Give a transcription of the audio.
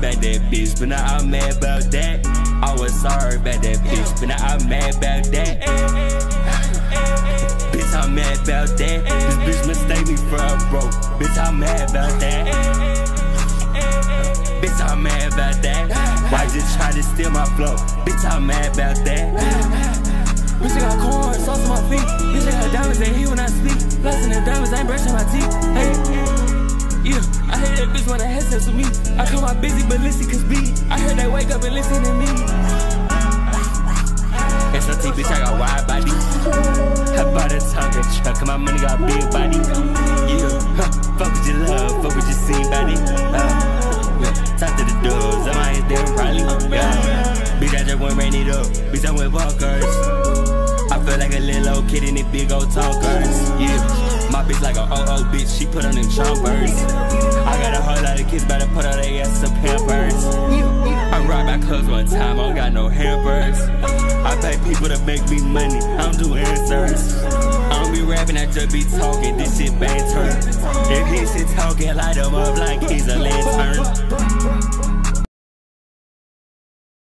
bitch, but now I'm mad about that. I was sorry about that bitch, but now I'm mad about that. bitch, I'm mad about that. This bitch mistake me for a broke. Bitch, I'm mad about that. Bitch, I'm mad about that. Why just try to steal my flow? Bitch, I'm mad about that. Bitch, I got corn, sauce on my feet. Bitch, I got diamonds, they heat when I speak. Headset to me. I call my busy, but listen, cause be. I heard they wake up and listen to me. SLT, bitch, I got wide body. I bought a Tonka truck, my money got big body. Yeah, huh, fuck with your love, fuck with your scene body. Uh, yeah, talk to the doors, I might there probably. Yeah, bitch, I just went ran it up. Bitch, I went walkers. I feel like a little old kid in the big old talkers. Yeah, my bitch like a OO bitch, she put on them chompers. A whole lot of kids, better put on their ass some pampers. I rock my clothes one time, I don't got no hampers. I pay people to make me money, I don't do answers. I don't be rapping, I just be talking, this shit banter. If he shit talking, light him up like he's a lantern.